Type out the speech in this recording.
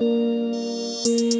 Música